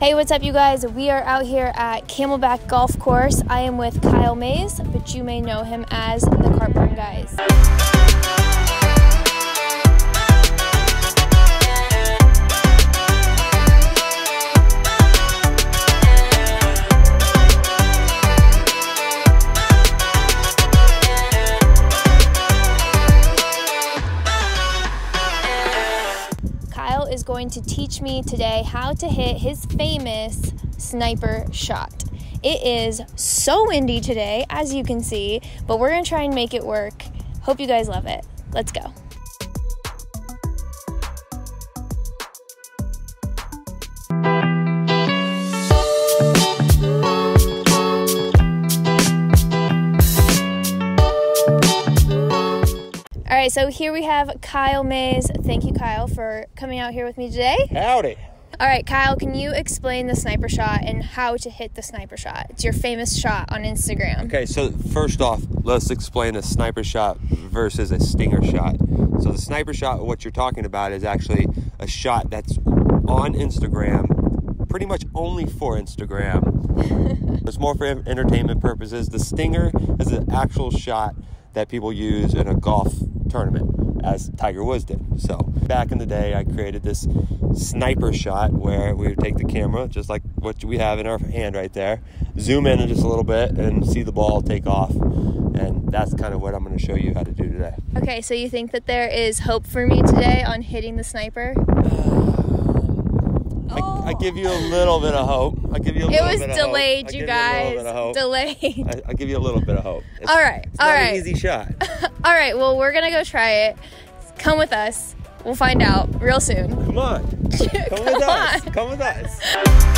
Hey, what's up, you guys? We are out here at Camelback Golf Course. I am with Kyle Mays, but you may know him as the Cart Barn Guys. Is going to teach me today how to hit his famous sniper shot. It is so windy today, as you can see, but we're gonna try and make it work. Hope you guys love it. Let's go. All right, so here we have Kyle Mays. Thank you, Kyle, for coming out here with me today. Howdy. All right, Kyle, can you explain the sniper shot and how to hit the sniper shot? It's your famous shot on Instagram. Okay, so first off, let's explain a sniper shot versus a stinger shot. So the sniper shot, what you're talking about, is actually a shot that's on Instagram, pretty much only for Instagram. it's more for entertainment purposes. The stinger is an actual shot that people use in a golf tournament, as Tiger Woods did. So back in the day, I created this sniper shot where we would take the camera, just like what we have in our hand right there, zoom in just a little bit, and see the ball take off. And that's kind of what I'm going to show you how to do today. Okay, so you think that there is hope for me today on hitting the sniper? I, I oh. give you a little bit of hope. I give you a little was bit of delayed, hope. I you give You guys. bit of hope. Delayed. I, I give you a little bit of hope. It's, All right, it's all right. an easy shot. All right, well, we're gonna go try it. Come with us. We'll find out real soon. Come on. Come, Come with us. Come with us.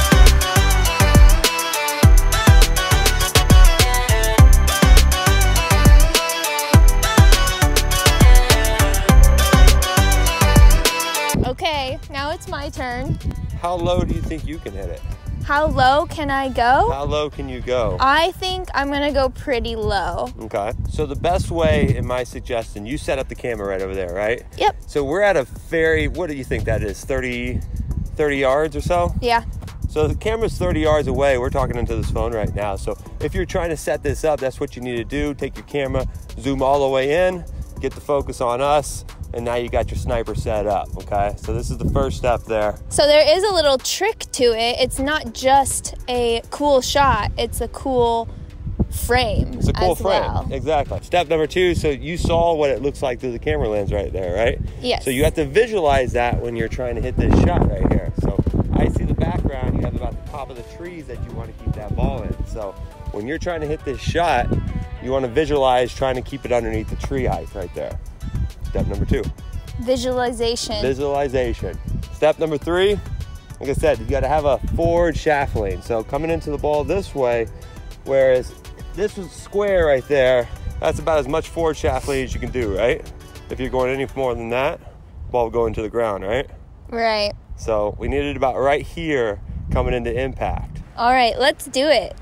It's my turn. How low do you think you can hit it? How low can I go? How low can you go? I think I'm gonna go pretty low. Okay. So the best way, in my suggestion, you set up the camera right over there, right? Yep. So we're at a very, what do you think that is? 30, 30 yards or so? Yeah. So the camera's 30 yards away. We're talking into this phone right now. So if you're trying to set this up, that's what you need to do. Take your camera, zoom all the way in, get the focus on us, and now you got your sniper set up, okay? So this is the first step there. So there is a little trick to it. It's not just a cool shot, it's a cool frame. It's a cool frame. well. Exactly. Step number two, so you saw what it looks like through the camera lens right there, right? Yes. So you have to visualize that when you're trying to hit this shot right here. So I see the background, you have about the top of the trees that you want to keep that ball in. So when you're trying to hit this shot, you want to visualize trying to keep it underneath the tree height right there. Step number two, Visualization. visualization. Step number three, like I said, you got to have a forward shaft lean. So coming into the ball this way, whereas this was square right there, that's about as much forward shaft lean as you can do, right? If you're going any more than that, ball will go into the ground, right? right. So we need it about right here coming into impact. All right, let's do it.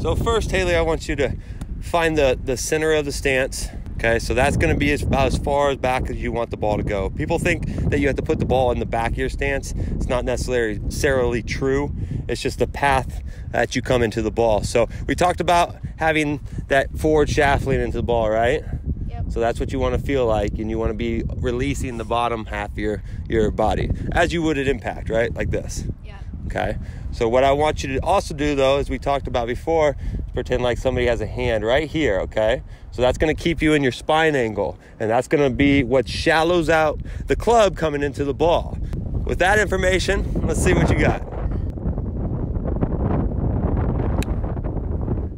So first, Hailey, I want you to find the, the center of the stance. Okay, so that's going to be as, about as far as back as you want the ball to go. People think that you have to put the ball in the back of your stance. It's not necessarily, necessarily true. It's just the path that you come into the ball. So we talked about having that forward shaft lean into the ball, right? Yep. So that's what you want to feel like, and you want to be releasing the bottom half of your, your body as you would at impact, right? Like this. Yeah. Okay. So what I want you to also do though, as we talked about before, pretend like somebody has a hand right here. Okay. So that's to keep you in your spine angle, and that's to be what shallows out the club coming into the ball. With that information, let's see what you got.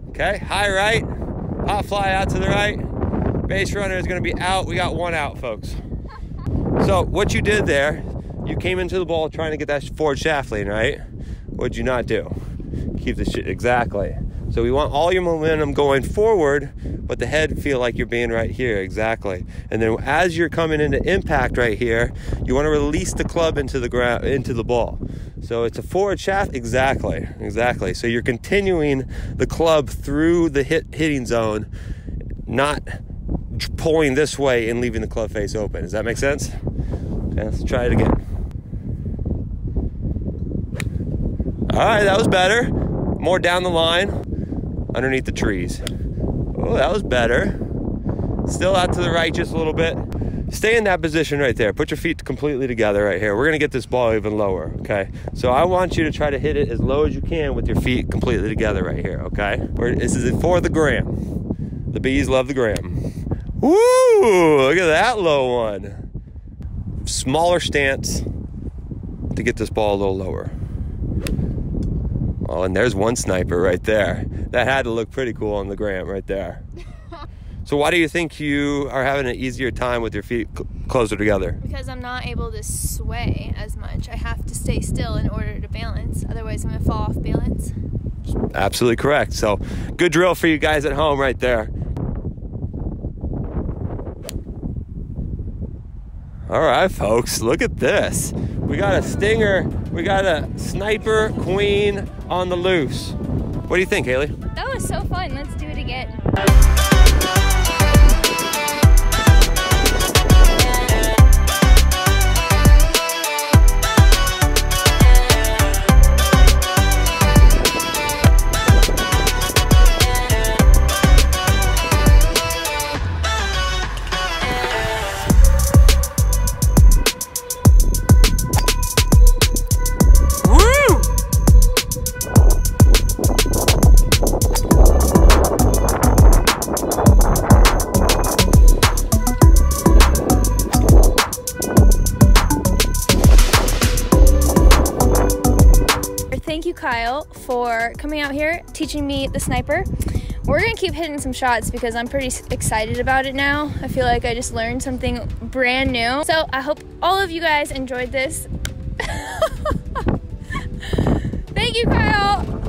Okay. High right, hot fly out to the right. Base runner is to be out. We got one out, folks. So what you did there, you came into the ball trying to get that forward shaft lean, right? What'd you not do? Keep the shit exactly. So we want all your momentum going forward, but the head feel like you're being right here, exactly. And then as you're coming into impact right here, you want to release the club into the ground, into the ball. So it's a forward shaft, exactly, exactly. So you're continuing the club through the hit hitting zone, not pulling this way and leaving the club face open. Does that make sense? Okay, let's try it again. All right, that was better. More down the line, underneath the trees. Oh, that was better. Still out to the right just a little bit. Stay in that position right there. Put your feet completely together right here. We're gonna get this ball even lower, okay? So I want you to try to hit it as low as you can with your feet completely together right here, okay? this is for the gram. The bees love the gram. Woo! Look at that low one. Smaller stance to get this ball a little lower. Oh, and there's one sniper right there. That had to look pretty cool on the gram right there. so why do you think you are having an easier time with your feet cl- closer together? Because I'm not able to sway as much. I have to stay still in order to balance. Otherwise, I'm going to fall off balance. Absolutely correct. So, good drill for you guys at home right there. All right, folks, look at this. We got a stinger, we got a sniper queen on the loose. What do you think, Hailey? That was so fun. Let's do it again. Thank you, Kyle, for coming out here, teaching me the sniper. We're gonna keep hitting some shots because I'm pretty excited about it now. I feel like I just learned something brand new. So I hope all of you guys enjoyed this. Thank you, Kyle.